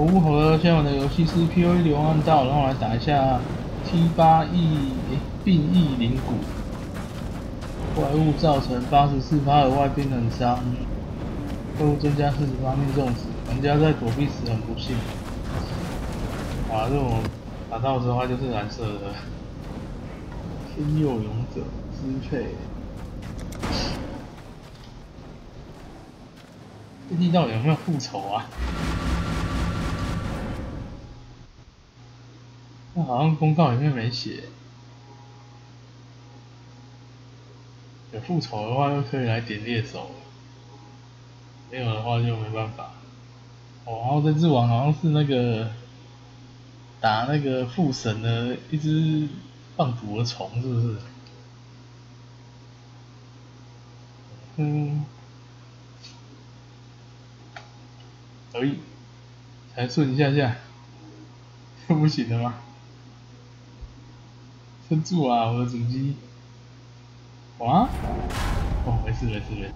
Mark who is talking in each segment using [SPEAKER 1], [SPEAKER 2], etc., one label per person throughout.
[SPEAKER 1] 哦，好了，现在我的游戏是 POE 流暗道，然后来打一下 T 八 E 病疫灵骨，怪物造成八十四发额外冰冷伤，怪物增加四十八命中值，玩家在躲避时很不幸。啊，这种打到之后就是蓝色的，天佑勇者支配。这地到底有没有复仇啊？那好像公告里面没写。有复仇的话就可以来点猎手，没有的话就没办法。哦，然后这只王好像是那个打那个副神的一只放毒的虫，是不是？嗯。可以，才顺一下下，这 不行的吗？撑住啊，我的主机！哇，哦，没事没事没事，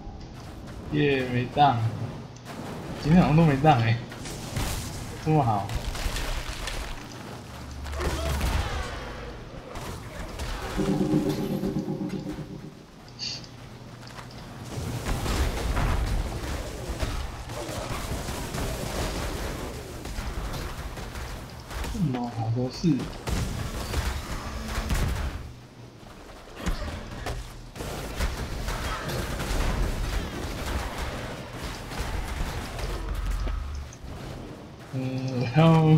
[SPEAKER 1] 耶，没当，今天好像都没当哎，这么好。好多事。嗯，我要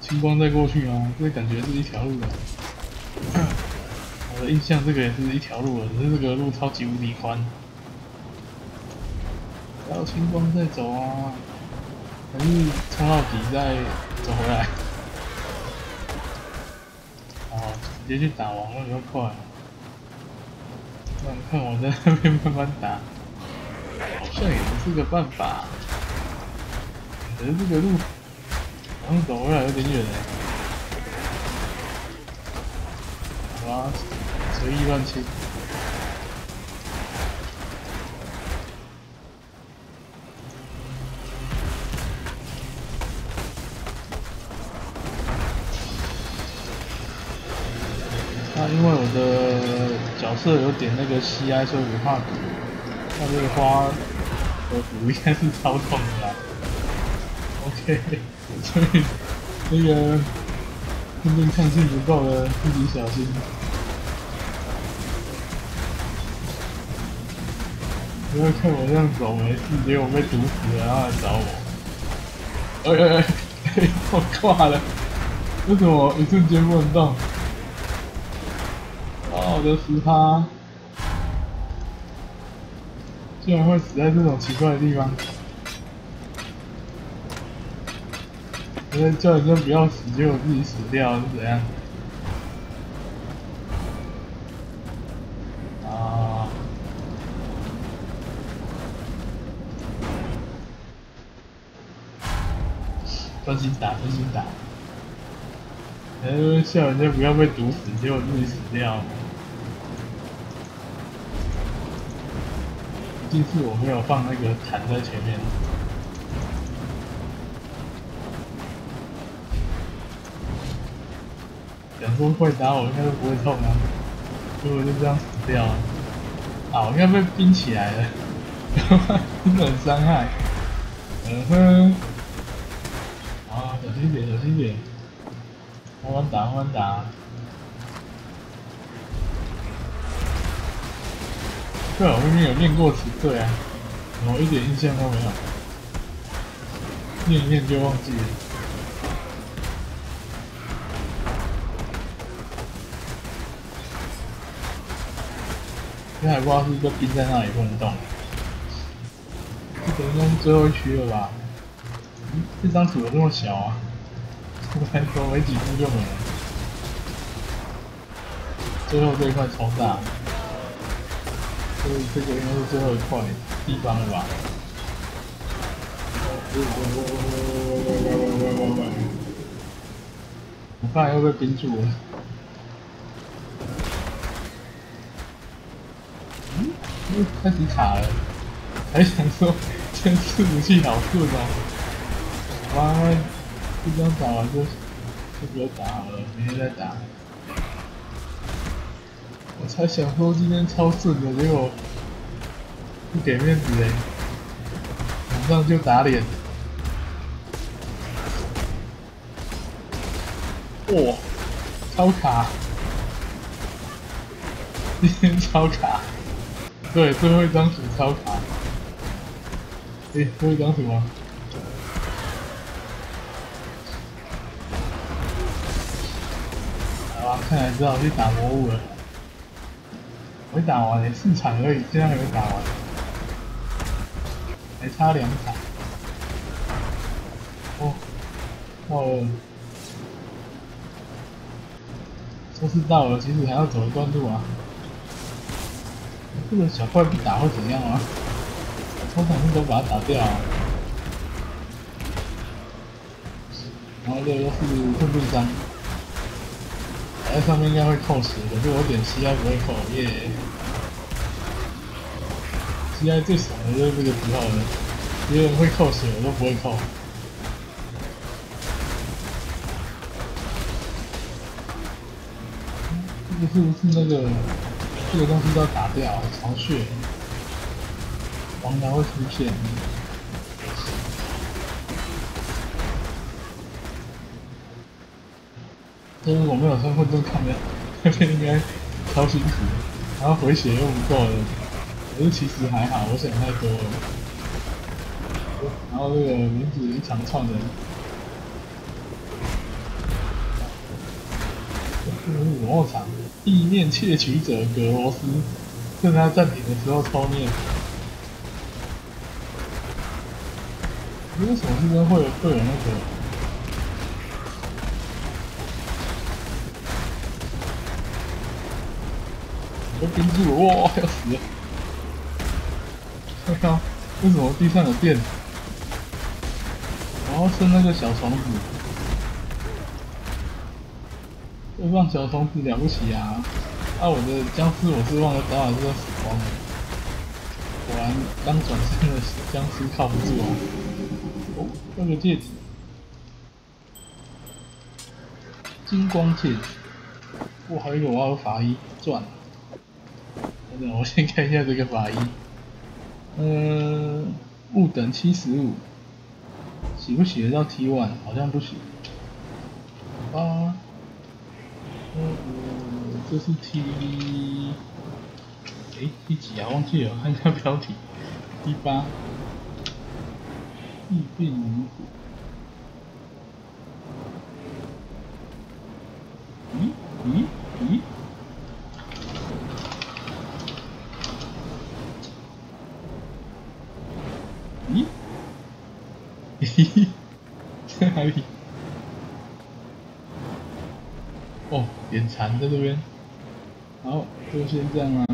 [SPEAKER 1] 青光再过去啊？这感觉是一条路的。我的印象，这个也是一条路的，只是这个路超级无敌宽。要青光再走啊，还是冲到底再走回来？直接去打王了比较快。那你看我在那边慢慢打，好像也不是个办法。可是这个路，好像走回来有点远哎。好吧，随意乱切。那因为我的角色有点那个 CI，所以不怕毒。那这个花的毒应该是超痛的。OK，所以那个空间抗性不够的，自己小心。不要看我这样走没事，结果被毒死了，然后来找我。哎哎哎，我挂了！为什么一瞬间不能动？我的死他，居然会死在这种奇怪的地方！我在叫人家不要死，结果自己死掉是怎样？啊！专心打，专心打！呃，叫人家不要被毒死，结果自己死掉。这次我没有放那个弹在前面。说会打我应该都不会痛啊，结果就这样死掉了。啊，我应该被冰起来了，冰冷伤害。嗯哼。啊，小心点，小心点。慢慢打，慢慢打。对，我明明有练过词对啊，我一点印象都没有，练一练就忘记了。这还不知道是一个冰在那里不能动，这应该是最后一区了吧？这张图这么小啊，我才走没几步就没了，最后这一块超大。所以这个应该是最后一块地方了吧？我怕又被冰住了。开始卡了，还想说，这次武器好顺哦。哇，这张打完就就不要打了，明天再打。我才想说今天超顺的，结果不给面子嘞，马上就打脸。哇，超卡！今天超卡。对，最后一张纸超卡。诶，最后一张图吗？好吧，看来只好去打魔物了。没打完，四场而已，竟然还没打完，还差两场。哦，到了，说是到了，其实还要走一段路啊。这个小怪不打会怎样啊？通常都把它打掉。然后这个是混沌章，打在上面应该会扣十，可是我点 CI 不会扣，耶。CI 最爽的就是这个符号了，别人会扣十，我都不会扣。这个是不是那个？这个东西都要打掉，巢穴，王鸟会出现。这如果没有身份证看的，那边应该超辛苦，然后回血又不够了。可是其实还好，我想太多了。然后这个名字一长串的。五号场。地面窃取者格罗斯，趁他暂停的时候抽念。为什么这边会有会有那个？我盯住了，哇，要死了！看看，为什么地上有电？然后是那个小虫子。这放小虫子了不起啊！啊，我的僵尸我是忘了打完就要死光了。果然刚转身的僵尸靠不住啊！哦，那个戒指，金光戒指。哇，还有一个我要法医钻。等等，我先看一下这个法医。嗯，物等七十五，洗不洗得到 T one？好像不行。啊。嗯，这是 T，哎，T 几啊？忘记了，看一下标题第八，异变灵骨。咦咦咦？咦？嘿嘿，在哪里？眼馋在这边，好，就先这样啦。